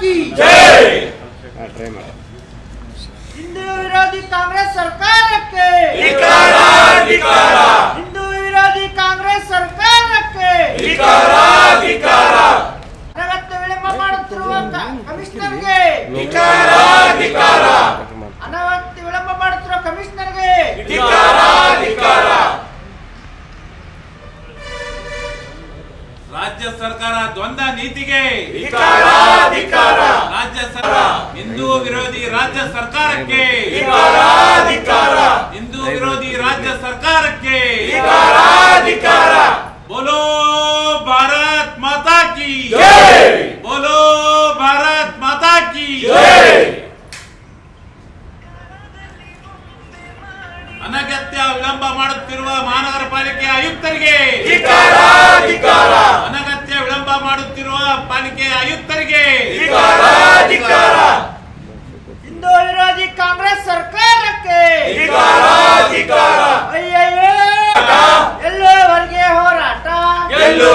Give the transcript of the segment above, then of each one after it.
ಮಾಡಿ ಹಿಂದೂ ವಿರೋಧಿ ಕಾಂಗ್ರೆಸ್ ಸರ್ಕಾರಕ್ಕೆ. ಹಿಂದೂ ವಿರೋಧಿ ಕಾಂಗ್ರೆಸ್ ಸರ್ಕಾರಕ್ಕೆ. ಅನಗತ್ಯ ವಿಳಂಬ ಮಾಡುತ್ತಿರುವ ಕಮಿಷನರ್ಗೆ. ಅನಗತ್ಯ ವಿಳಂಬ ಮಾಡುತ್ತಿರುವ ಕಮಿಷನರ್ಗೆ. ರಾಜ್ಯ ಸರ್ಕಾರ ದ್ವಂದ್ವ ನೀತಿಗೆ ಧಿಕ್ಕಾರ ಧಿಕ್ಕಾರ ರಾಜ್ಯ ಸರ್ಕಾರ ಹಿಂದೂ ವಿರೋಧಿ ರಾಜ್ಯ ಸರ್ಕಾರಕ್ಕೆ. ಹಿಂದೂ ವಿರೋಧಿ ರಾಜ್ಯ ಸರ್ಕಾರಕ್ಕೆ. ಬೋಲೋ ಭಾರತ್ ಮಾತಾ ಕಿ! ಬೋಲೋ ಭಾರತ್ ಮಾತಾ ಕಿ! ಅನಗತ್ಯ ವಿಳಂಬ ಮಾಡುತ್ತಿರುವ ಮಹಾನಗರ ಪಾಲಿಕೆ ಆಯುಕ್ತರಿಗೆ. ಅನಗತ್ಯ ವಿಳಂಬ ಮಾಡುತ್ತಿರುವ ಪಾಲಿಕೆ ಆಯುಕ್ತರಿಗೆ.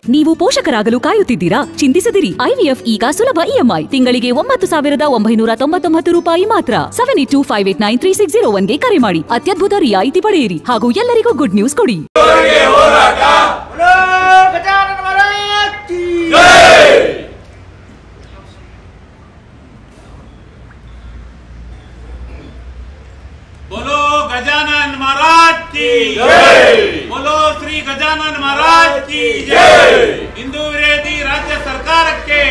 ನೀವು ಪೋಷಕರಾಗಲು ಕಾಯುತ್ತಿದ್ದೀರಾ? ಚಿಂತಿಸದಿರಿ. ಐವಿಎಫ್ ಈಗ ಸುಲಭ ಇಎಂಐ ತಿಂಗಳಿಗೆ ಒಂಬತ್ತು ಸಾವಿರದ ಒಂಬೈನೂರ ತೊಂಬತ್ತೊಂಬತ್ತು ರೂಪಾಯಿ ಮಾತ್ರ. Seven eight two five eight nine three six zero ಒನ್ಗೆ ಕರೆ ಮಾಡಿ. ಅತ್ಯದ್ಭುತ ರಿಯಾಯಿತಿ ಪಡೆಯಿರಿ. ಹಾಗೂ ಎಲ್ಲರಿಗೂ ಗುಡ್ ನ್ಯೂಸ್ ಕೊಡಿ. गजानन महाराज की जय। बोलो श्री गजानन महाराज की जय। हिंदू विरोधी राज्य सरकार के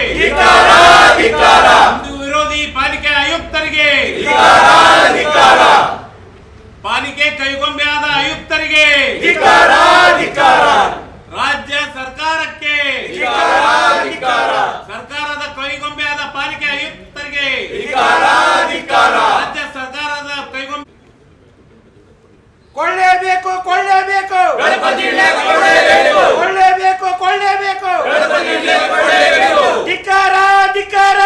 ಕೊಳ್ಳೇಬೇಕು ಕೊಳ್ಳೇಬೇಕು ಗಣಪತಿ ಇಲ್ಲೇ ಕೊಳ್ಳೇಬೇಕು. ಕೊಳ್ಳೇಬೇಕು ಕೊಳ್ಳೇಬೇಕು ಗಣಪತಿ ಇಲ್ಲೇ ಕೊಳ್ಳೇಬೇಕು. ಧಿಕ್ಕಾರ ಧಿಕ್ಕಾರ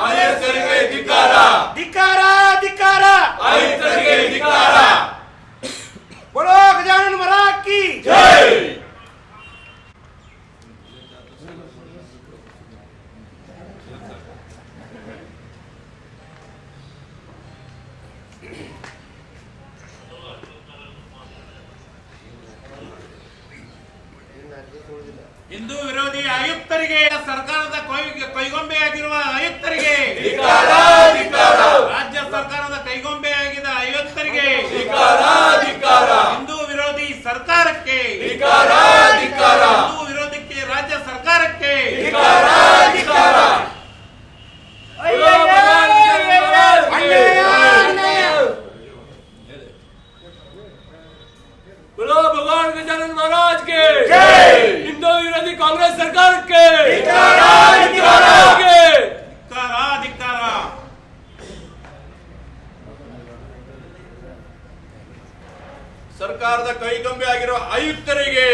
ಆಯುಕ್ತರಿಗೆ ಧಿಕ್ಕಾರ ಧಿಕ್ಕಾರ ಧಿಕ್ಕಾರ ಆಯುಕ್ತರಿಗೆ ಧಿಕ್ಕಾರ बोलो गजानन महाराज की ಜೈ ಹಿಂದೂ ವಿರೋಧಿ ಆಯುಕ್ತರಿಗೆ ಸರ್ಕಾರದ ಕೈಗೊಂಬೆಯಾಗಿರುವ ಆಯುಕ್ತರಿಗೆ ಸರ್ಕಾರದ ಕೈಗೊಂಬೆ ಆಗಿರುವ ಆಯುಕ್ತರಿಗೆ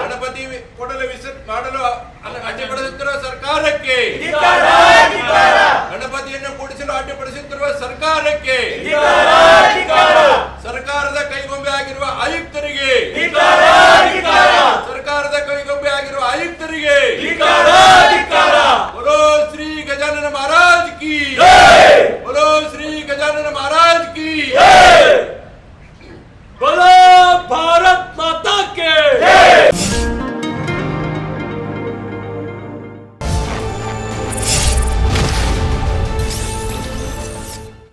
ಗಣಪತಿ ಕೊಡಲು ಮಾಡಲು ಅಡ್ಡಿಪಡಿಸುತ್ತಿರುವ ಸರ್ಕಾರಕ್ಕೆ ಗಣಪತಿಯನ್ನು ಕೂಡಿಸಲು ಅಡ್ಡಿಪಡಿಸುತ್ತಿರುವ ಸರ್ಕಾರಕ್ಕೆ ಸರ್ಕಾರದ ಕೈಗೊಂಬೆ ಆಗಿರುವ ಆಯುಕ್ತರಿಗೆ